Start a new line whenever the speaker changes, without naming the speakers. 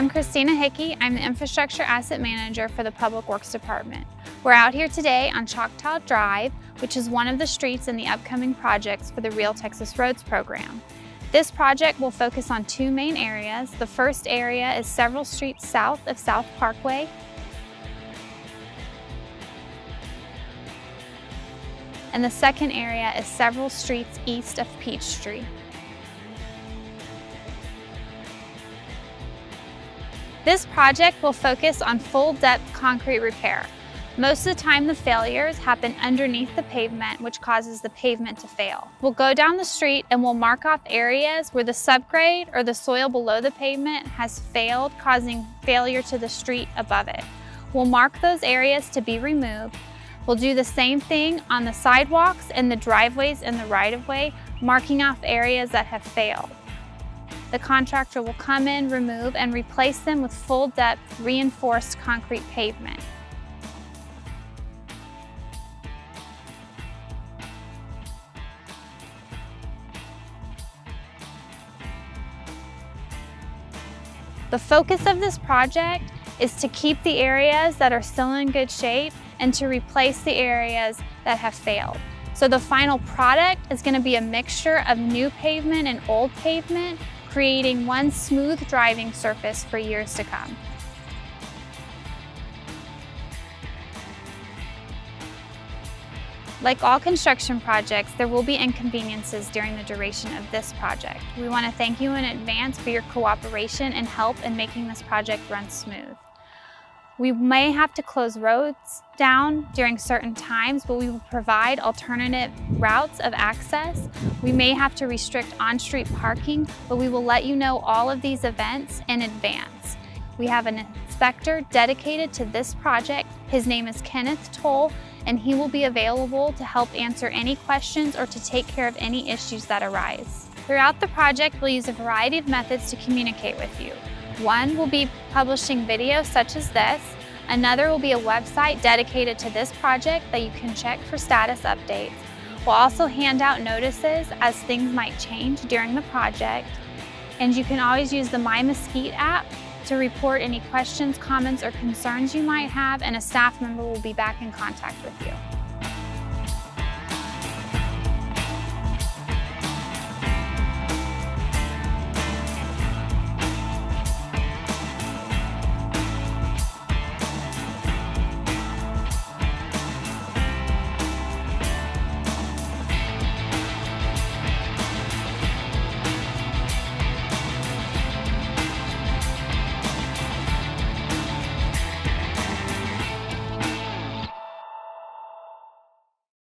I'm Christina Hickey. I'm the Infrastructure Asset Manager for the Public Works Department. We're out here today on Choctaw Drive, which is one of the streets in the upcoming projects for the Real Texas Roads program. This project will focus on two main areas. The first area is several streets south of South Parkway. And the second area is several streets east of Peachtree. This project will focus on full depth concrete repair. Most of the time the failures happen underneath the pavement which causes the pavement to fail. We'll go down the street and we'll mark off areas where the subgrade or the soil below the pavement has failed causing failure to the street above it. We'll mark those areas to be removed. We'll do the same thing on the sidewalks and the driveways and the right-of-way, marking off areas that have failed. The contractor will come in, remove, and replace them with full depth reinforced concrete pavement. The focus of this project is to keep the areas that are still in good shape and to replace the areas that have failed. So the final product is going to be a mixture of new pavement and old pavement creating one smooth driving surface for years to come. Like all construction projects, there will be inconveniences during the duration of this project. We want to thank you in advance for your cooperation and help in making this project run smooth. We may have to close roads down during certain times, but we will provide alternative routes of access. We may have to restrict on-street parking, but we will let you know all of these events in advance. We have an inspector dedicated to this project. His name is Kenneth Toll, and he will be available to help answer any questions or to take care of any issues that arise. Throughout the project, we'll use a variety of methods to communicate with you. One will be publishing videos such as this. Another will be a website dedicated to this project that you can check for status updates. We'll also hand out notices as things might change during the project. And you can always use the My Mesquite app to report any questions, comments, or concerns you might have, and a staff member will be back in contact with you.